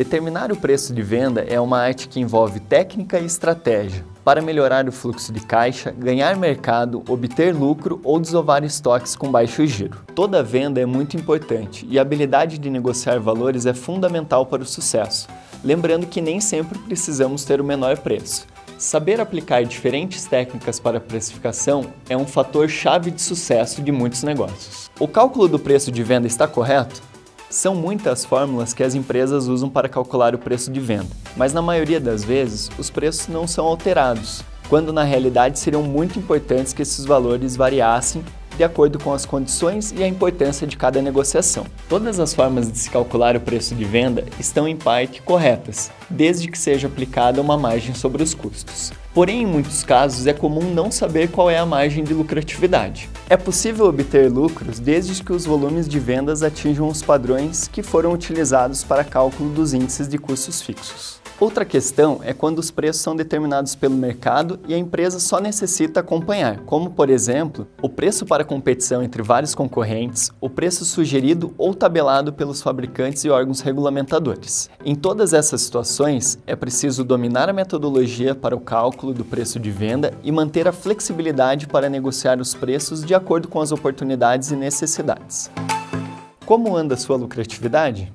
Determinar o preço de venda é uma arte que envolve técnica e estratégia para melhorar o fluxo de caixa, ganhar mercado, obter lucro ou desovar estoques com baixo giro. Toda venda é muito importante e a habilidade de negociar valores é fundamental para o sucesso, lembrando que nem sempre precisamos ter o menor preço. Saber aplicar diferentes técnicas para precificação é um fator chave de sucesso de muitos negócios. O cálculo do preço de venda está correto? São muitas fórmulas que as empresas usam para calcular o preço de venda, mas na maioria das vezes os preços não são alterados, quando na realidade seriam muito importantes que esses valores variassem de acordo com as condições e a importância de cada negociação. Todas as formas de se calcular o preço de venda estão em parte corretas, desde que seja aplicada uma margem sobre os custos. Porém, em muitos casos é comum não saber qual é a margem de lucratividade. É possível obter lucros desde que os volumes de vendas atinjam os padrões que foram utilizados para cálculo dos índices de custos fixos. Outra questão é quando os preços são determinados pelo mercado e a empresa só necessita acompanhar, como por exemplo, o preço para competição entre vários concorrentes, o preço sugerido ou tabelado pelos fabricantes e órgãos regulamentadores. Em todas essas situações, é preciso dominar a metodologia para o cálculo do preço de venda e manter a flexibilidade para negociar os preços de acordo com as oportunidades e necessidades. Como anda sua lucratividade?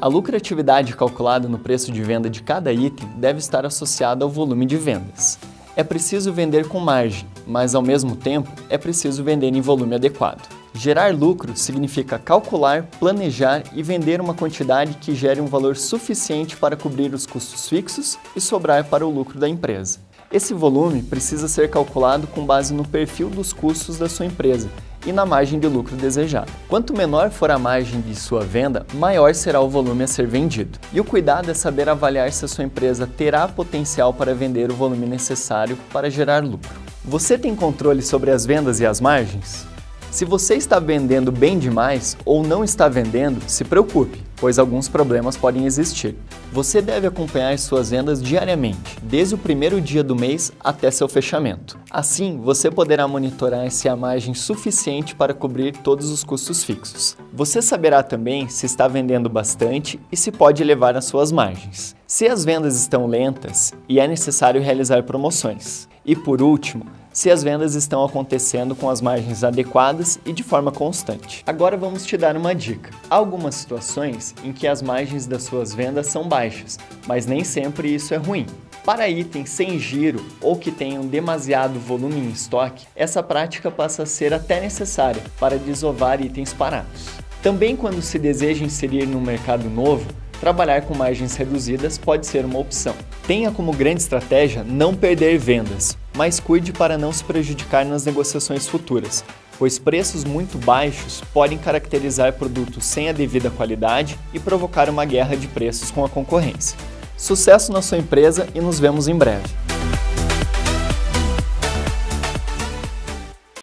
A lucratividade calculada no preço de venda de cada item deve estar associada ao volume de vendas. É preciso vender com margem, mas ao mesmo tempo é preciso vender em volume adequado. Gerar lucro significa calcular, planejar e vender uma quantidade que gere um valor suficiente para cobrir os custos fixos e sobrar para o lucro da empresa. Esse volume precisa ser calculado com base no perfil dos custos da sua empresa e na margem de lucro desejada. Quanto menor for a margem de sua venda, maior será o volume a ser vendido. E o cuidado é saber avaliar se a sua empresa terá potencial para vender o volume necessário para gerar lucro. Você tem controle sobre as vendas e as margens? Se você está vendendo bem demais ou não está vendendo, se preocupe, pois alguns problemas podem existir. Você deve acompanhar suas vendas diariamente, desde o primeiro dia do mês até seu fechamento. Assim, você poderá monitorar se há margem suficiente para cobrir todos os custos fixos. Você saberá também se está vendendo bastante e se pode elevar as suas margens. Se as vendas estão lentas e é necessário realizar promoções. E por último, se as vendas estão acontecendo com as margens adequadas e de forma constante. Agora vamos te dar uma dica. Há algumas situações em que as margens das suas vendas são baixas, mas nem sempre isso é ruim. Para itens sem giro ou que tenham demasiado volume em estoque, essa prática passa a ser até necessária para desovar itens parados. Também quando se deseja inserir no mercado novo, trabalhar com margens reduzidas pode ser uma opção. Tenha como grande estratégia não perder vendas, mas cuide para não se prejudicar nas negociações futuras, pois preços muito baixos podem caracterizar produtos sem a devida qualidade e provocar uma guerra de preços com a concorrência. Sucesso na sua empresa e nos vemos em breve!